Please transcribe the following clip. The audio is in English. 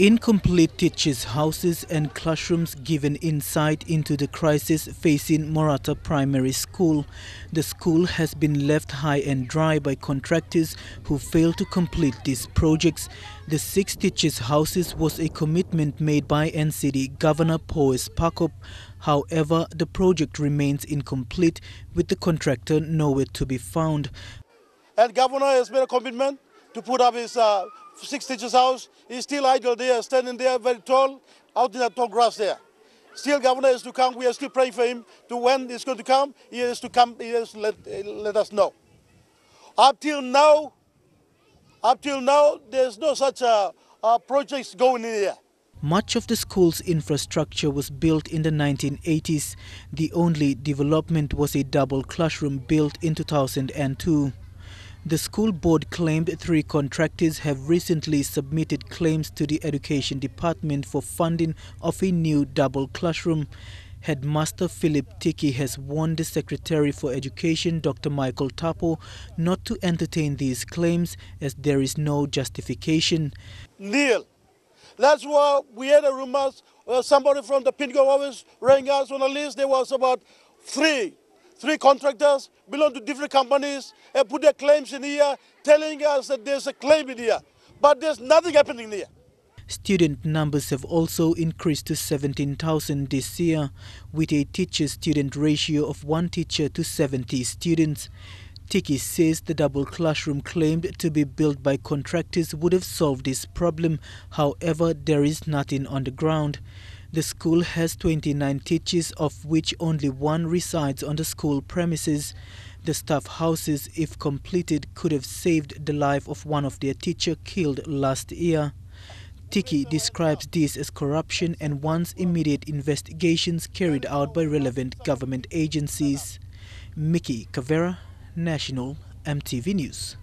Incomplete teachers' houses and classrooms give an insight into the crisis facing Morata Primary School. The school has been left high and dry by contractors who failed to complete these projects. The six teachers' houses was a commitment made by NCD Governor Powes Parkop. However, the project remains incomplete with the contractor nowhere to be found. And Governor has made a commitment to put up his uh, six teachers' house. He's still idle there, standing there very tall, out in that tall grass there. Still, governor is to come. We are still praying for him. To when he's going to come, he is to come. He is to let, let us know. Up till now, up till now, there's no such uh, uh, projects going in here. Much of the school's infrastructure was built in the 1980s. The only development was a double classroom built in 2002. The school board claimed three contractors have recently submitted claims to the Education Department for funding of a new double classroom. Headmaster Philip Tiki has warned the Secretary for Education, Dr. Michael Tapo, not to entertain these claims as there is no justification. Neil, that's why we had a rumors, uh, somebody from the Pingo office rang us on a list, there was about three three contractors belong to different companies and put their claims in here, telling us that there's a claim in here. But there's nothing happening here. Student numbers have also increased to 17,000 this year, with a teacher-student ratio of one teacher to 70 students. Tiki says the double classroom claimed to be built by contractors would have solved this problem. However, there is nothing on the ground. The school has 29 teachers, of which only one resides on the school premises. The staff houses, if completed, could have saved the life of one of their teachers killed last year. Tiki describes this as corruption and wants immediate investigations carried out by relevant government agencies. Mickey Cavera, National MTV News.